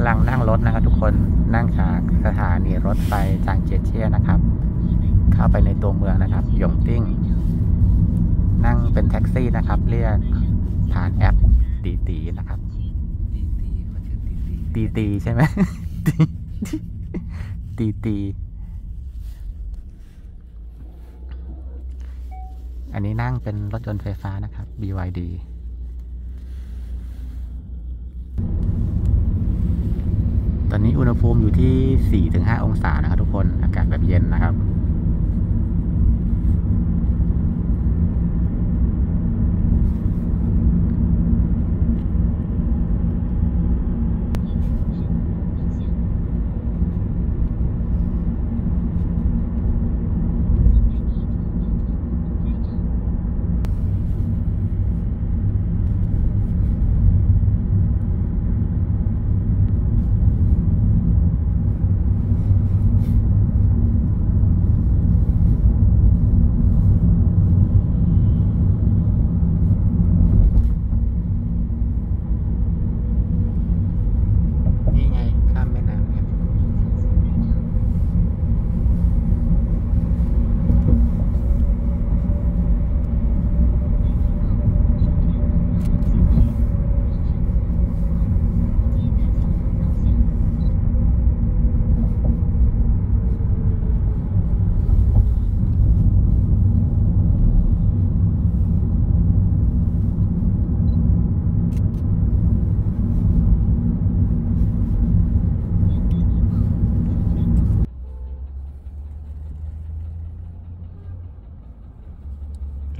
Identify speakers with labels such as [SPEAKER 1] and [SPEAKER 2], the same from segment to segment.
[SPEAKER 1] กำลังนั่งรถนะครับทุกคนนั่งจากสถานีรถไฟจางเจียเชียนะครับ เข้าไปในตัวเมืองนะครับหยงติ้ง นั่งเป็นแท็กซี่นะครับ เรียกผ่านแอปตีตีนะครับ
[SPEAKER 2] ตีตีเขาชื่อตีตี
[SPEAKER 1] ตีตีใช่ไหมตีตีอันนี้นั่งเป็นรถยนต์ไฟฟ้านะครับ BYD ตอนนี้อุณหภูมิอยู่ที่ 4-5 องศานะครับทุกคน อากาศแบบเย็นนะครับ นี่ไง ข้ามแม่น้ำครับ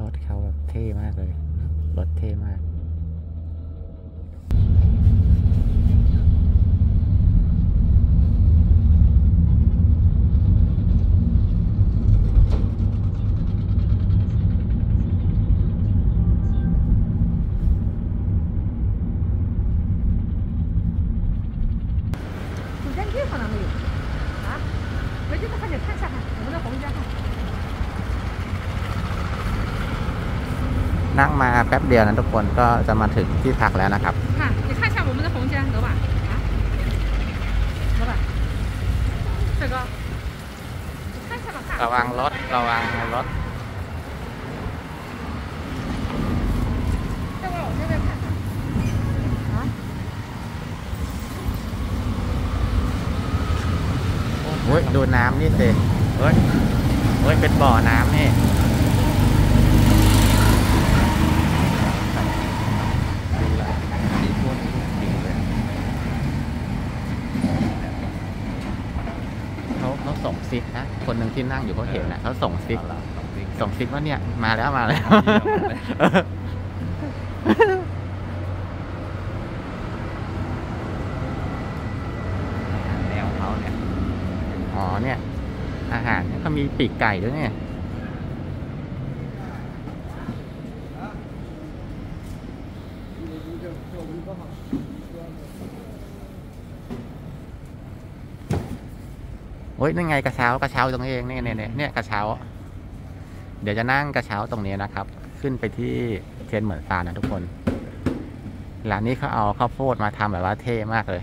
[SPEAKER 1] รถเขาแบบเท่มากเลย รถเท่มาก
[SPEAKER 3] 首先这上哪没有？啊？那就快点看一下看，我们的红家看。
[SPEAKER 1] นั่งมาแป๊บเดียวนะทุกคนก็จะมาถึงที่พักแล้วนะครับ
[SPEAKER 3] 看，你看一下我们的红家，老板啊，老板，这个，你看一下吧，看。
[SPEAKER 1] ระวังรถ ระวังรถ
[SPEAKER 3] 这个我这边看看。啊？
[SPEAKER 1] เฮ้ย ดูน้ำนี่สิเฮ้ย เฮ้ย เป็นบ่อน้ำนี่ ส่งซิกนะคนหนึ่งที่นั่งอยู่เขาเห็นนะเขาส่งซิก ส่งซิกว่าเนี่ยมาแล้วมาแล้ว
[SPEAKER 2] แนวเขาเนี่ย
[SPEAKER 1] อ๋อเนี่ย อาหารเนี่ยเขามีปีกไก่ด้วยเนี่ย โอ้ยนั่นไงกระเช้ากระเช้าตรงนี้เองเนี่ยเนี่ยเนี่ยเนี่ยกระเช้า เดี๋ยวจะนั่งกระเช้าตรงนี้นะครับ ขึ้นไปที่เทียนเหมือนซานนะทุกคนร้านนี้เขาเอาข้าวโพดมาทำแบบว่าเท่มากเลย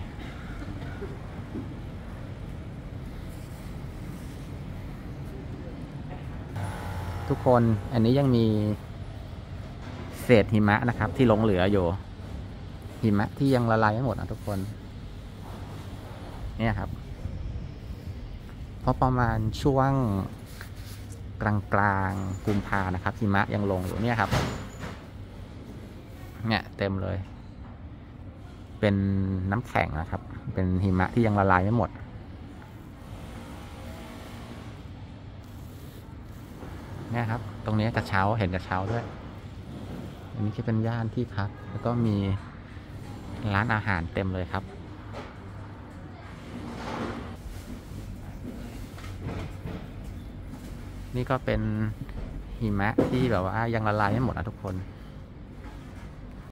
[SPEAKER 1] ทุกคนอันนี้ยังมีเศษหิมะนะครับ ที่หลงเหลืออยู่ หิมะที่ยังละลายไม่หมดนะทุกคน เนี่ยครับ เพราะประมาณช่วงกลางกลางกุมภานะครับหิมะยังลงอยู่เนี่ยครับ เนี่ยเต็มเลย เป็นน้ำแข็งนะครับ เป็นหิมะที่ยังละลายไม่หมด เนี่ยครับ ตรงนี้กระเช้าเห็นกระเช้าด้วย อันนี้จะเป็นย่านที่พักแล้วก็มีร้านอาหารเต็มเลยครับ นี่ก็เป็นหิมะที่แบบว่ายังละลายไม่หมดนะทุกคน